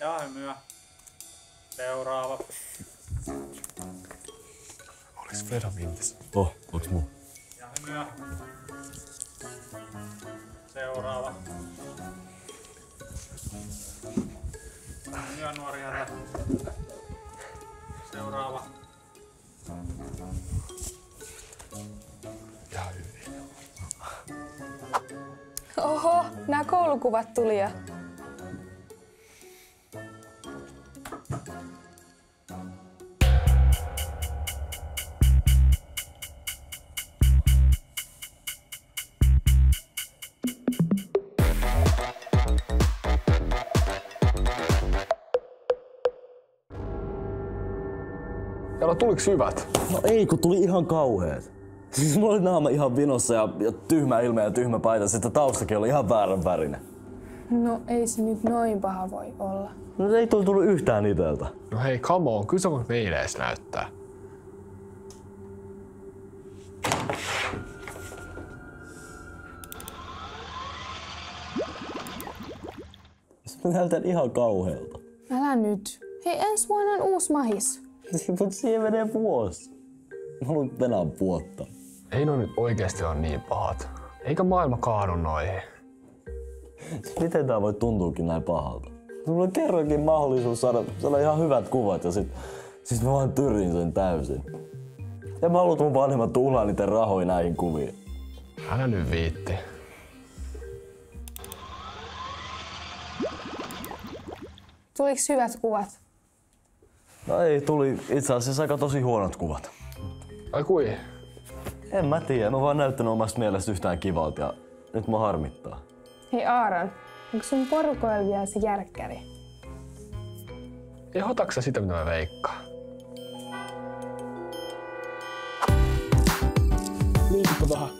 Ja hymyä. Seuraava. Oliks Vera mintis? Oh, onks muu? Ja hymyä. Seuraava. Hymyä nuori herra. Seuraava. Oho, nämä koulukuvat tuli jo. Jalo, tuliks hyvät? No ei, kun tuli ihan kauheet. Siis mulla oli naama ihan vinossa ja, ja tyhmä ilme ja tyhmä paita. Sitten taustakin oli ihan väärän värinen. No ei se nyt noin paha voi olla. No ei toi tullut yhtään iteltä. No hei, come on, kyllä se voi meille edes näyttää. Se näytän ihan kauhealta. Älä nyt. Hei, ensi vuonna on uusi mahis. Mutta siihen menee vuosi. Mä haluan vuotta. Ei no nyt oikeesti ole niin pahat. Eikä maailma kaadu noihin. Miten tää voi tuntuukin näin pahalta? Mulla on kerrankin mahdollisuus saada, saada ihan hyvät kuvat ja sit, sit mä vaan tyrin sen täysin. Ja mä haluan, mun vanhemmat tuhlaa niiden rahoja näihin kuviin. Älä nyt viitti. Tuliks hyvät kuvat? No ei, tuli itse asiassa aika tosi huonot kuvat. Ai kui? En mä tiedä, mä vaan näyttänyt omasta mielestä yhtään kivalta ja nyt mä harmittaa. Hei Aaron, onko sun porukoilla vielä se järkkäri? Ehdotatko sä sitä, mitä mä veikkaan? Liikuppa vähän.